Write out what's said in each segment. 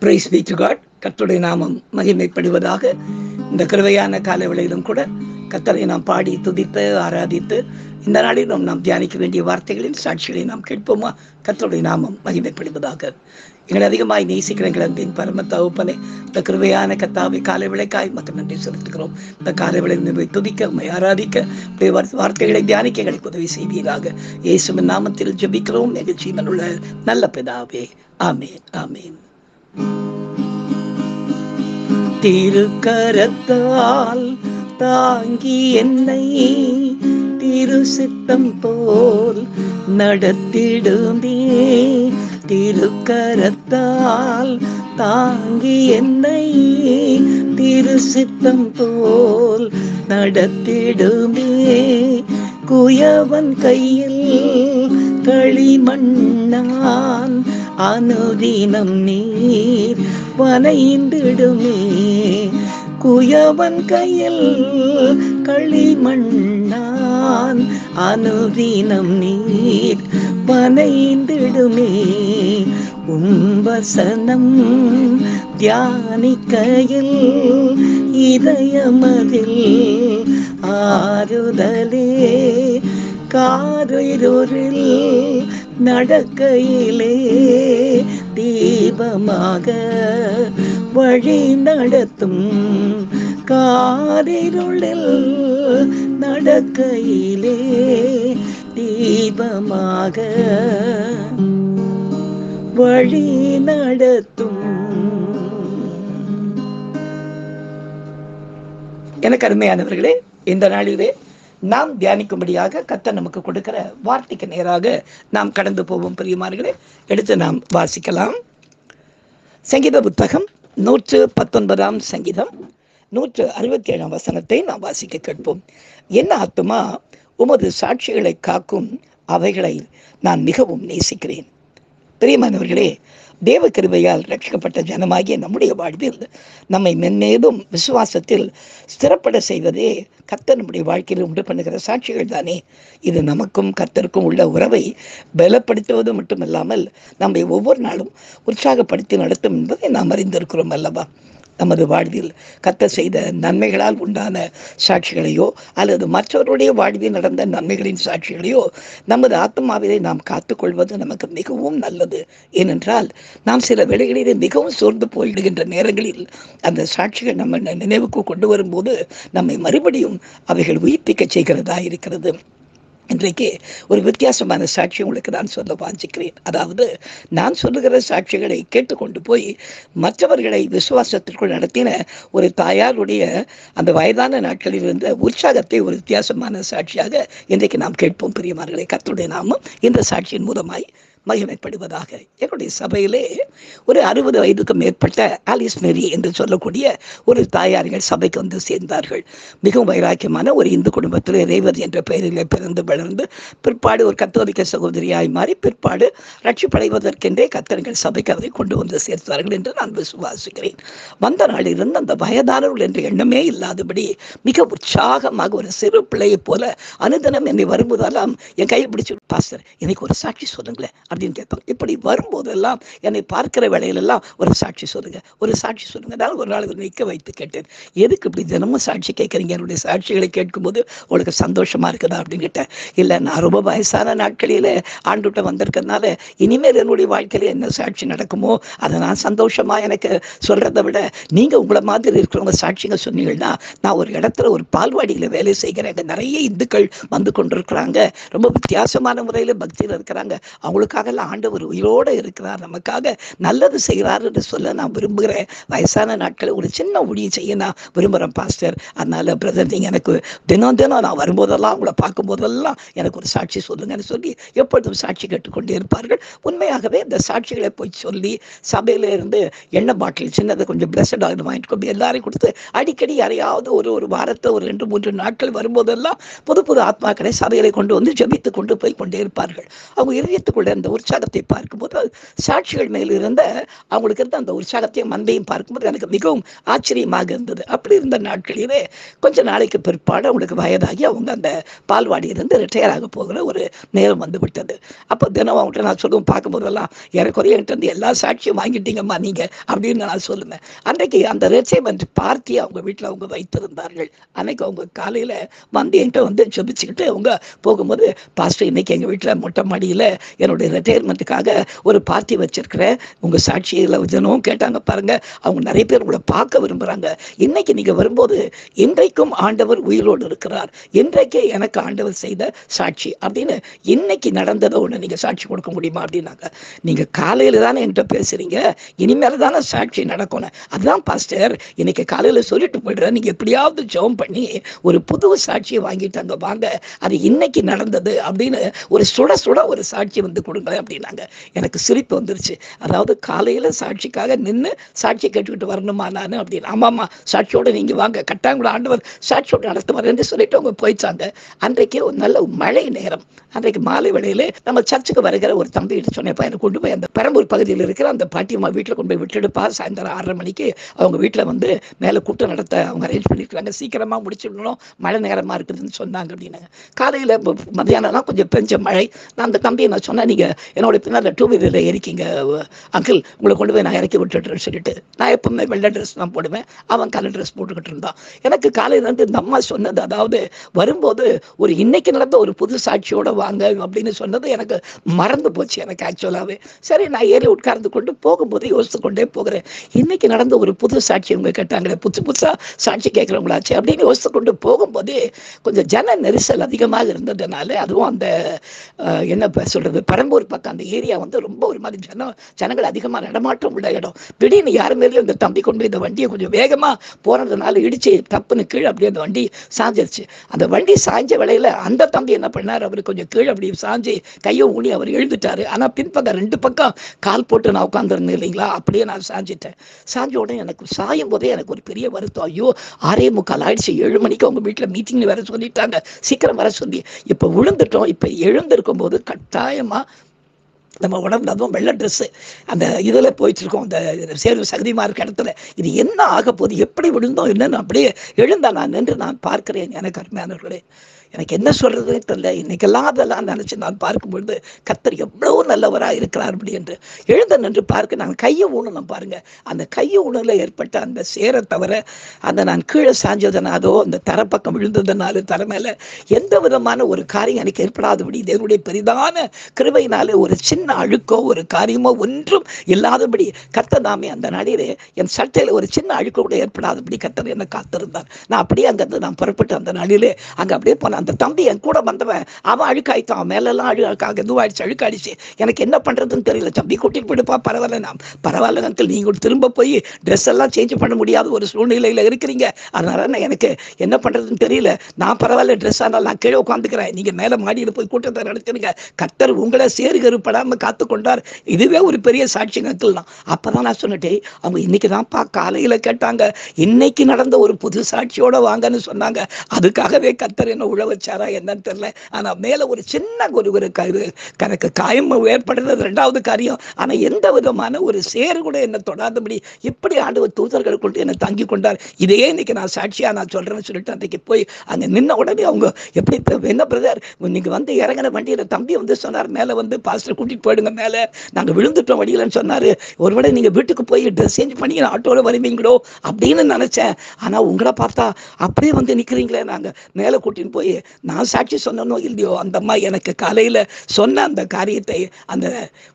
Price B to God கத்துடைய நாமம் மகிமைப்படுவதாக இந்த கிருவையான காலவேளையிலும் கூட கத்தரை நாம் பாடி துதித்து ஆராதித்து இந்த நாளிலும் நாம் தியானிக்க வேண்டிய வார்த்தைகளின் சாட்சிகளை நாம் கேட்போமா? கத்தருடைய நாமம் மகிமைப்படுவதாக. எங்களை அதிகமாய் நேசிக்கிற எங்கள் அன்பின் பரம தகுப்பனை இந்த கிருவையான கத்தாவை காலை விளைக்காய் மக்கள் நன்றி செலுத்துகிறோம். இந்த காலை விளை துதிக்க உண்மை ஆராதிக்க வார்த்தைகளை தியானிக்க எங்களுக்கு உதவி செய்வீராக. இயேசுவின் நாமத்தில் ஜபிக்கிறோம். எங்கள் ஜீவனுள்ள நல்ல பிதாவே. ஆமேன் ஆமேன். திருக்கரத்தால் தாங்கி என்னை திரு சித்தம் போல் நடத்திடுமே திருக்கரத்தால் தாங்கி என்னை திரு சித்தம் போல் நடத்திடுமே குயவன் கையில் களிமண்ணான் அனுதினம் நீர் வலைந்திடுமே குயவன் கையில் களிமண்ணான் அனுதினம் நீர் வலைந்திடுமே உம்பசனம் தியானிக்கையில் இதயமதில் ஆறுதலே. காரிருளில் நடக்கையிலே தீபமாக வழி நடத்தும் காரிருளில் நடக்கையிலே தீபமாக வழி நடத்தும். எனக்கு அருமையானவர்களே இந்த நாளிலே நாம் தியானிக்கும்படியாக கத்த நமக்கு கொடுக்கிற வார்த்தைக்கு நேராக நாம் கடந்து போவோம் பிரியமார்களே. எடுத்து நாம் வாசிக்கலாம். சங்கீத புத்தகம் நூற்று பத்தொன்பதாம் சங்கீதம் நூற்று அறுபத்தி ஏழாம் வசனத்தை நாம் வாசிக்க கேட்போம். என்ன ஆத்துமா உமது சாட்சிகளை காக்கும் அவைகளை நான் மிகவும் நேசிக்கிறேன். பிரியமானவர்களே தேவ கிருபையால் ரட்சிக்கப்பட்ட ஜனமாகிய நம்முடைய வாழ்வில் நம்மை மென்மேலும் விசுவாசத்தில் ஸ்திரப்பட செய்வதே கர்த்தர் நம்முடைய வாழ்க்கையில் உண்டு பண்ணுகிற சாட்சிகள் தானே. இது நமக்கும் கர்த்தருக்கும் உள்ள உறவை பலப்படுத்துவது மட்டுமல்லாமல் நம்மை ஒவ்வொரு நாளும் உற்சாகப்படுத்தி நடத்தும் என்பதை நாம் அறிந்திருக்கிறோம் அல்லவா? நமது வாழ்வில் கத்த செய்த நன்மைகளால் உண்டான சாட்சிகளையோ அல்லது மற்றவருடைய வாழ்வில் நடந்த நன்மைகளின் சாட்சிகளையோ நமது ஆத்மாவிலே நாம் காத்துக்கொள்வது நமக்கு மிகவும் நல்லது. ஏனென்றால் நாம் சில வேளைகளிலே மிகவும் சோர்ந்து போயிடுகின்ற நேரங்களில் அந்த சாட்சிகள் நம்ம நினைவுக்கு கொண்டு வரும்போது நம்மை மறுபடியும் அவைகள் உயிர்ப்பிக்க செய்கிறதா இருக்கிறது. இன்றைக்கு ஒரு வித்தியாசமான சாட்சி உங்களுக்கு நான் சொல்ல வாஞ்சிக்கிறேன். அதாவது நான் சொல்லுகிற சாட்சிகளை கேட்டுக்கொண்டு போய் மற்றவர்களை விசுவாசத்திற்குள் நடத்தின ஒரு தாயாருடைய அந்த வயதான நாட்களில் இருந்த உற்சாகத்தை ஒரு வித்தியாசமான சாட்சியாக இன்றைக்கு நாம் கேட்போம். பிரியமார்களை கத்துடைய நாமும் இந்த சாட்சியின் மூலமாய் மகிமைப்படுவதாக. என்னுடைய சபையிலே ஒரு அறுபது வயதுக்கு மேற்பட்ட ஆலிஸ் மேரி என்று சொல்லக்கூடிய ஒரு தாயார்கள் சபைக்கு வந்து சேர்ந்தார்கள். மிகவும் வைராக்கியமான ஒரு இந்து குடும்பத்தில் ரேவதி என்ற பெயரில் பிறந்து வளர்ந்து பிற்பாடு ஒரு கத்தோலிக்க சகோதரியாய் மாறி பிற்பாடு ரட்சிப்படைவதற்கென்றே கத்தர்கள் சபைக்கு அவரை கொண்டு வந்து சேர்த்தார்கள் என்று நான் விசுவாசிக்கிறேன். வந்த நாளிலிருந்து அந்த வயதானவர்கள் என்ற எண்ணமே இல்லாதபடி மிக உற்சாகமாக ஒரு சிறு பிள்ளையைப் போல அனுதினம் என்னை வரும்போதெல்லாம் என் கையை பிடிச்சு பாஸ்டர் எனக்கு ஒரு சாட்சி சொல்லுங்களேன். அப்படின்னு கேட்பாங்க. இப்படி வரும்போதெல்லாம் என்னை பார்க்கிற வேலையிலெல்லாம் ஒரு சாட்சி சொல்லுங்க. ஒரு சாட்சி சொல்லுங்க நான் ஒரு நாள் நிற்க வைத்து கேட்டேன். எதுக்கு இப்படி தினமும் சாட்சி கேட்குறீங்க? என்னுடைய சாட்சிகளை கேட்கும்போது உங்களுக்கு சந்தோஷமா இருக்குதா அப்படின்னு கேட்டேன். இல்லை நான் ரொம்ப வயசான நாட்களில் ஆண்டுகிட்ட வந்திருக்கிறதுனால இனிமேல் என்னுடைய வாழ்க்கையில் என்ன சாட்சி நடக்குமோ அதை நான் சந்தோஷமா எனக்கு சொல்றதை விட நீங்க உங்களை மாதிரி இருக்கிறவங்க சாட்சிங்க சொன்னீங்கன்னா நான் ஒரு இடத்துல ஒரு பால்வாடியில் வேலை செய்கிறேன் நிறைய இந்துக்கள் வந்து கொண்டிருக்கிறாங்க. ரொம்ப வித்தியாசமான முறையில் பக்தியில் இருக்கிறாங்க. அவங்களுக்காக எல்லாம் ஆண்டவர் உயிரோடு இருக்கிறார். நமக்காக நல்லது செய்கிறார் என்று சொல்ல நான் விரும்புகிறேன். வயசான நாட்களில் ஒரு சின்ன ஊழியம் செய்ய நான் விரும்புகிறேன் பாஸ்டர். அதனால பிரதர் நீங்கள் எனக்கு தினம் தினம் நான் வரும்போதெல்லாம் உங்களை பார்க்கும்போதெல்லாம் எனக்கு ஒரு சாட்சி சொல்லுங்கன்னு சொல்லி எப்பொழுதும் சாட்சி கேட்டுக்கொண்டே இருப்பார்கள். உண்மையாகவே இந்த சாட்சிகளை போய் சொல்லி சபையில இருந்து எண்ணெய் பாட்டில் சின்னதை கொஞ்சம் பிளஸட் ஆகுது வாங்கிட்டு கொண்டு எல்லாரையும் கொடுத்து அடிக்கடி யாரையாவது ஒரு ஒரு வாரத்தை ஒரு ரெண்டு மூன்று நாட்கள் வரும்போதெல்லாம் புது புது ஆத்மாக்களை சபைகளை கொண்டு வந்து ஜெபித்து கொண்டு போய் கொண்டே இருப்பார்கள். அவங்க இதயத்துக்குள்ள அந்த உற்சாகத்தை பார்க்கும்போது சாட்சிகள் மேல் இருந்த அவங்களுக்கு இருந்த அந்த உற்சாகத்தையும் மந்தையும் பார்க்கும்போது எனக்கு மிகவும் ஆச்சரியமாக இருந்தது. அப்படி இருந்த நாட்களிலே கொஞ்ச நாளைக்கு பிற்பாடு அவங்களுக்கு வயதாகி அவங்க அந்த பால்வாடியிலிருந்து ரிட்டையர் ஆக போகிற ஒரு நேரம் வந்து விட்டது அப்போ தினம் அவங்கள்ட்ட நான் சொல்லுவோம் பார்க்கும்போதெல்லாம் ஏறக்குறைய என்கிட்ட இருந்து எல்லா சாட்சியும் வாங்கிட்டீங்கம்மா நீங்கள் அப்படின்னு நான் சொல்லுவேன். அன்றைக்கு அந்த ரிட்டையர்மெண்ட் பார்த்தி அவங்க வீட்டில் அவங்க வைத்திருந்தார்கள். அன்னைக்கு அவங்க காலையில் வந்து என்கிட்ட வந்து ஜபிச்சுக்கிட்டு அவங்க போகும்போது பாஸ்டர் இன்னைக்கு எங்கள் வீட்டில் மொட்டை மாடியில் என்னுடைய தேர்மத்துக்காக ஒரு பார்ட்டி வச்சிருக்கிறேன் உங்க சாட்சியில தினமும் கேட்டாங்க பாருங்க. அவங்க நிறைய பேர் உங்களை பார்க்க விரும்புறாங்க. இன்னைக்கு நீங்க வரும்போது இன்றைக்கும் ஆண்டவர் உயிரோடு இருக்கிறார். இன்றைக்கே எனக்கு ஆண்டவர் செய்த சாட்சி. அப்படின்னு இன்னைக்கு நடந்ததை ஒன்று நீங்க சாட்சி கொடுக்க முடியுமா அப்படின்னாங்க. நீங்க காலையில தானே என்கிட்ட பேசுறீங்க. இனிமேல தானே சாட்சி நடக்கணும். அதுதான் பாஸ்டர் இன்னைக்கு காலையில சொல்லிட்டு போயிடுறேன். நீங்க எப்படியாவது ஜெபம் பண்ணி ஒரு புது சாட்சியை வாங்கிட்டாங்க. வாங்க அது இன்னைக்கு நடந்தது அப்படின்னு ஒரு சுட சுட ஒரு சாட்சி வந்து கொடுங்க. அப்படின்னாங்க. எனக்கு சிரிப்பு வந்துருச்சு. அதாவது காலையில் சாட்சிக்காக நின்று சாட்சி கேட்டுக்கிட்டு வரணுமா நான் அப்படின்னு. ஆமாம்மா சாட்சியோடு நீங்கள் வாங்க. கட்டாயம் ஆண்டவர் சாட்சியோடு சாட்சியோட நடத்துவார்னு சொல்லிட்டு அவங்க போயிச்சாங்க அன்றைக்கு ஒரு நல்ல மழை நேரம். அன்றைக்கு மாலை வேளையிலே நம்ம சர்ச்சுக்கு வருகிற ஒரு தம்பி சொன்னேன் எனக்கு கொண்டு போய் அந்த பெரம்பூர் பகுதியில் இருக்கிற அந்த பாட்டியம்மா வீட்டில் கொண்டு போய் விட்டுடுப்பா. சாயந்தரம் ஆறரை மணிக்கு அவங்க வீட்டில் வந்து மேலே கூட்டம் நடத்த அவங்க அரேஞ்ச் பண்ணியிருக்காங்க சீக்கிரமாக முடிச்சிடணும். மழை நேரமாக இருக்குதுன்னு சொன்னாங்க அப்படின்னாங்க. காலையில் மத்தியானம்லாம் கொஞ்சம் பெஞ்ச மழை. நான் அந்த தம்பியை நான் சொன்னேன் நீங்கள் என்னோட பின்னால் டூ வீலரில் இருக்கீங்க அங்கிள் உங்களை கொண்டு போய் நான் இறக்கி விட்டுட்டுறேன்னு சொல்லிட்டு நான் எப்பவுமே வெள்ளை ட்ரெஸ் தான் போடுவேன். அவன் கலர் ட்ரெஸ் போட்டுக்கிட்டு இருந்தான். எனக்கு காலையிலேருந்து இந்த அம்மா சொன்னது அதாவது வரும்போது ஒரு இன்னைக்கு நடந்த ஒரு புது சாட்சியோட வாங்க அப்படின்னு சொன்னது எனக்கு மறந்து போச்சு எனக்கு ஆக்சுவலாகவே சரி நான் ஏறி உட்கார்ந்து கொண்டு போகும்போது யோசித்து கொண்டே போகிறேன். இன்னைக்கு நடந்த ஒரு புது சாட்சி அவங்க கேட்டாங்களே புதுசு புதுசாக சாட்சி கேட்குறவங்களாச்சு அப்படின்னு யோசித்து கொண்டு போகும்போதே கொஞ்சம் ஜன நெரிசல் அதிகமாக இருந்ததுனால அதுவும் அந்த என்ன சொல்றது பெரம்பூர் பக்கம் அந்த ஏரியா வந்து ரொம்ப ஒரு மாதிரி ஜனம் ஜனங்கள் அதிகமாக நடமாட்டம் உள்ள இடம். திடீர்னு யாருமே இந்த தம்பி கொண்டு போய் இந்த வண்டியை கொஞ்சம் வேகமாக போனதுனால இடிச்சு தப்புன்னு கீழே அப்படியே அந்த வண்டி சாஞ்சிருச்சு. அந்த வண்டி சாய்ஞ்ச வேளையில அந்த தம்பி என்ன பண்ணார்? அவர் கொஞ்சம் கீழே அப்படி சாஞ்சி கையை ஊனி அவர் எழுந்துட்டாரு ஆனால் பின்பக்கம் ரெண்டு பக்கம் கால் போட்டு நான் உட்காந்துருந்தேன் இல்லைங்களா? அப்படியே நான் சாஞ்சிட்டேன். சாஞ்ச உடனே எனக்கு சாயும் போதே எனக்கு ஒரு பெரிய வருத்தம். ஐயோ ஆறே முக்கால் ஆயிடுச்சு. ஏழு மணிக்கு அவங்க வீட்டில் மீட்டிங்ல வேற சொல்லிட்டாங்க. சீக்கிரம் வர சொல்லி. இப்போ விழுந்துட்டோம். இப்போ எழுந்திருக்கும் போது கட்டாயமா நம்ம உடம்புல அதுவும் வெள்ளை ட்ரெஸ்ஸு அந்த இதில் போயிட்டுருக்கோம். அந்த சேர்வு சகதிமா இருக்க இடத்துல. இது என்ன ஆக போகுது? எப்படி விழுந்தோம்? என்னன்னு அப்படியே எழுந்தா நான் நின்று நான் பார்க்கிறேன். எனக்கு அருமையானவர்களே. எனக்கு என்ன சொல்றதுன்னு தெரியல. இன்னைக்கெல்லாம் அதெல்லாம் நினைச்சு நான் பார்க்கும்பொழுது கத்தர் எவ்வளவு நல்லவராக இருக்கிறார் அப்படி என்று எழுந்த நின்று பார்க்க நான் கையை ஊனணும் பாருங்க. அந்த கையை ஊனல ஏற்பட்ட அந்த சேரை தவிர அந்த நான் கீழே சாஞ்சதுனாலோ அந்த தரப்பக்கம் விழுந்ததுனால தர மேல எந்த விதமான ஒரு காரியம் எனக்கு ஏற்படாதபடி இதனுடைய பெரிதான கிருவையினாலே ஒரு சின்ன அழுக்கோ ஒரு காரியமோ ஒன்றும் இல்லாதபடி கத்த தாமே அந்த நடிகரே என் சட்டையில் ஒரு சின்ன அழுக்கு கூட ஏற்படாதபடி கத்தர் என்ன காத்திருந்தார். நான் அப்படியே அங்கிருந்து நான் புறப்பட்டு அந்த நாளிலே அங்கே அப்படியே போன அந்த தம்பி என் கூட வந்தவன் அவன் அழுக்காயிட்டான். அவன் மேலெல்லாம் அழுக்காக இதுவாயிடுச்சு அழுக்காயிடுச்சு. எனக்கு என்ன பண்றதுன்னு தெரியல. தம்பி கூட்டிட்டு போயிடுப்பா பரவாயில்ல நான். பரவாயில்ல அங்கிள் நீங்க திரும்ப போய் ட்ரெஸ் எல்லாம் சேஞ்ச் பண்ண முடியாத ஒரு சூழ்நிலையில இருக்கிறீங்க. அதனால நான் எனக்கு என்ன பண்றதுன்னு தெரியல. நான் பரவாயில்ல ட்ரெஸ் ஆனால் நான் கீழே உட்காந்துக்கிறேன். நீங்க மேல மாடியில் போய் கூட்டத்தை நடத்துறீங்க கத்தர் உங்களை சேருகருப்படாம காத்து கொண்டார் இதுவே ஒரு பெரிய சாட்சி அங்கிள் தான் அப்பதான் நான் சொன்னட்டே அவங்க இன்னைக்கு தான்ப்பா காலையில கேட்டாங்க. இன்னைக்கு நடந்த ஒரு புது சாட்சியோட வாங்கன்னு சொன்னாங்க. அதுக்காகவே கத்தர் என்ன உழவு வச்சாரா என்னன்னு தெரியல. ஆனா மேல ஒரு சின்ன ஒரு ஒரு கரு கணக்கு காயம் ஏற்படுறது ரெண்டாவது காரியம். ஆனா எந்த விதமான ஒரு சேர் கூட என்னை தொடாதபடி இப்படி ஆண்டு தூதர்கள் கொண்டு என்னை தங்கி கொண்டார். இதையே இன்னைக்கு நான் சாட்சியா நான் சொல்றேன்னு சொல்லிட்டு அன்றைக்கு போய் அங்க நின்ன உடனே அவங்க எப்படி என்ன பிரதர் நீங்க வந்து இறங்கின வண்டியில தம்பி வந்து சொன்னார் மேல வந்து பாஸ்டர் கூட்டிட்டு போயிடுங்க மேல. நாங்க விழுந்துட்டோம் வழியிலன்னு சொன்னாரு. ஒருவேளை நீங்க வீட்டுக்கு போய் ட்ரெஸ் சேஞ்ச் பண்ணி ஆட்டோல வருவீங்களோ அப்படின்னு நினைச்சேன். ஆனா உங்களை பார்த்தா அப்படியே வந்து நிக்கிறீங்களே. நாங்க மேல கூட்டின்னு போய் நான் சாட்சி சொன்னனோ இல்லையோ அந்த அம்மா எனக்கு காலையில சொன்ன அந்த காரியத்தை அந்த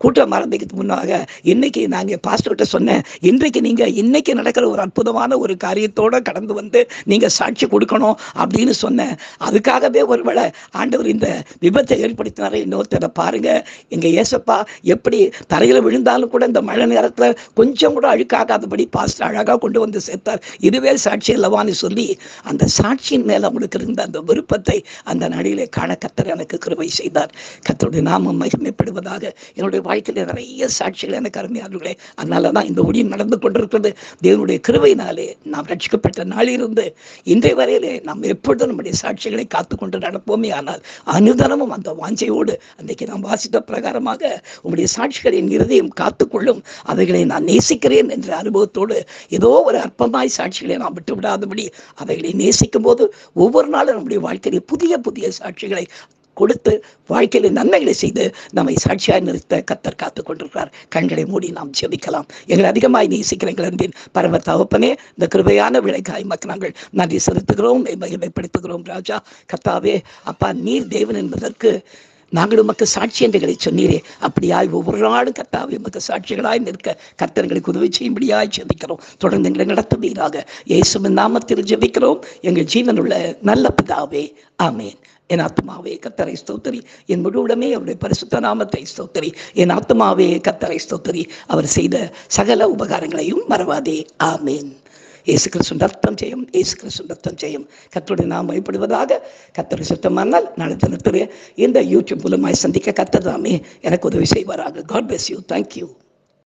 கூட்டம் மறந்துக்கு முன்னாக இன்னைக்கு நாங்கள் பாஸ்டர்கிட்ட சொன்னேன் இன்றைக்கு நீங்கள் இன்னைக்கு நடக்கிற ஒரு அற்புதமான ஒரு காரியத்தோட கடந்து வந்து நீங்க சாட்சி கொடுக்கணும் அப்படின்னு சொன்னேன். அதுக்காகவே ஒருவேளை ஆண்டவர் இந்த விபத்தை ஏற்படுத்தினாரே இன்னொருத்தரை பாருங்க எங்க ஏசப்பா எப்படி தரையில விழுந்தாலும் கூட இந்த மழை நேரத்துல கொஞ்சம் கூட அழுக்காகாதபடி பாஸ்டர் அழகா கொண்டு வந்து சேர்த்தார். இதுவே சாட்சி அல்லவான்னு சொல்லி அந்த சாட்சியின் மேலே அவங்களுக்கு இருந்த அந்த விருப்பத்தை முகத்தை அந்த நாளிலே காண கத்தர் எனக்கு கிருபை செய்தார். கத்தருடைய நாமம் மகிமைப்படுவதாக என்னுடைய வாழ்க்கையில நிறைய சாட்சிகள் எனக்கு அருமையானவர்களே அதனால தான் இந்த ஒளியும் நடந்து கொண்டிருக்கிறது. தேவனுடைய கிருபையினாலே நாம் ரட்சிக்கப்பட்ட நாளிலிருந்து இன்றைய வரையிலே நாம் எப்பொழுதும் நம்முடைய சாட்சிகளை காத்து கொண்டு நடப்போமே. ஆனால் அனுதனமும் அந்த வாஞ்சையோடு அன்றைக்கு நாம் வாசித்த பிரகாரமாக உங்களுடைய சாட்சிகளின் இருதயம் காத்துக்கொள்ளும். அவைகளை நான் நேசிக்கிறேன் என்ற அனுபவத்தோடு ஏதோ ஒரு அற்பமாய் சாட்சிகளை நாம் விட்டு விடாதபடி அவைகளை நேசிக்கும் போது ஒவ்வொரு நாளும் நம்முடைய வாழ்க்கையை புதிய புதிய சாட்சிகளை கொடுத்து வாழ்க்கையில நன்மைகளை செய்து நம்மை சாட்சியாய் நிறுத்த கத்தர் காத்துக் கொண்டிருக்கிறார். கண்களை மூடி நாம் ஜெபிக்கலாம். எங்களை அதிகமாய் நேசிக்கிற எங்கள் அன்பின் பரம தகப்பனே இந்த கிருபையான விளைக்காய் மக்கள் நாங்கள் நன்றி செலுத்துகிறோம் மகிமைப்படுத்துகிறோம் ராஜா. கத்தாவே அப்பா நீர் தேவன் என்பதற்கு நாங்கள் உமக்கு சாட்சி என்றுகளை சொன்னீரே. அப்படியாய் ஒவ்வொரு நாளும் கர்த்தாவே உமக்கு சாட்சிகளாய் நிற்க கர்த்தர்களுக்கு உதவி செய்யும்படியாய் ஜபிக்கிறோம். தொடர்ந்து எங்களை நடத்துவீராக. இயேசுவின் நாமத்தில் ஜபிக்கிறோம். எங்கள் ஜீவனுள்ள நல்ல பிதாவே ஆமேன். என் ஆத்மாவே கத்தரை ஸ்தோத்தரி. என் முழுவுடமே அவருடைய பரிசுத்த நாமத்தை ஸ்தோத்தரி. என் ஆத்மாவே கத்தரை ஸ்தோத்தரி. அவர் செய்த சகல உபகாரங்களையும் மறவாதே. ஆமேன். இயேசு கிறிஸ்து ரத்தம் செய்யும் இயேசு கிறிஸ்து ரத்தம் செய்யும். கத்தருடைய நாம் பயப்படுவதாக கத்தரை சுத்தமானால் நாளை தினத்திலே இந்த யூடியூப் மூலமாய் சந்திக்க கத்தர் தாமே. எனக்கு உதவி செய்வாராக. God bless you thank you